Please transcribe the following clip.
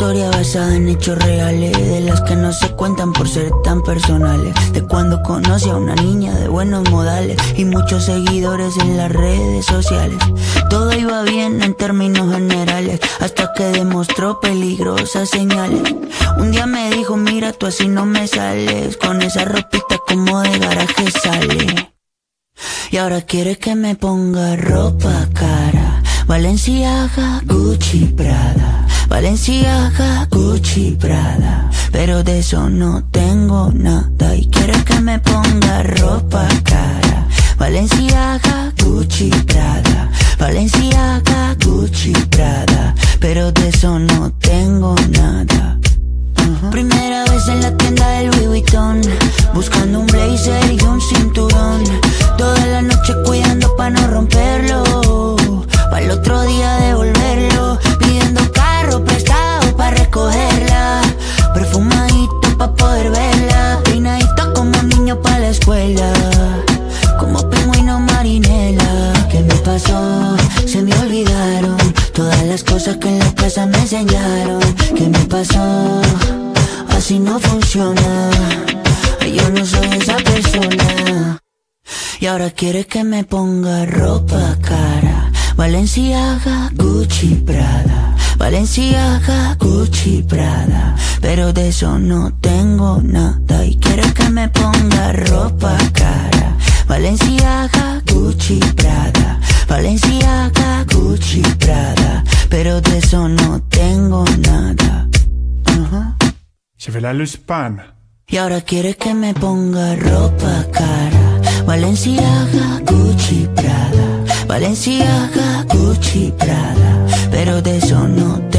historia basada en hechos reales, de las que no se cuentan por ser tan personales. De cuando conocí a una niña de buenos modales y muchos seguidores en las redes sociales. Todo iba bien en términos generales, hasta que demostró peligrosas señales. Un día me dijo, mira, tú así no me sales, con esa ropita como de garaje sale. Y ahora quiere que me ponga ropa cara. Valenciaga, Gucci, Prada. Valenciaga, Gucci, Prada. Pero de eso no tengo nada. Y quiere que me ponga ropa cara. Valenciaga, Gucci, Prada. Valenciaga, Gucci, Prada. Pero de eso no tengo nada. Primera vez en la tienda Perfumadito pa' poder verla. Peinadito como niño pa' la escuela. Como pingüino marinela. ¿Qué me pasó? Se me olvidaron. Todas las cosas que en la casa me enseñaron. ¿Qué me pasó? Así no funciona. Yo no soy esa persona. Y ahora quiere que me ponga ropa cara. Valenciaga, Gucci, Prada. Valenciaga, Gucci, Pero de eso no tengo nada. Y quiere que me ponga ropa cara. Valenciaga, Gucci, Prada. Valenciaga, Gucci, Prada. Pero de eso no tengo nada. Ajá. Je vais la luspan. Y ahora quiere que me ponga ropa cara. Valenciaga, Gucci, Prada. Valenciaga, Gucci, Prada. Pero de eso no tengo nada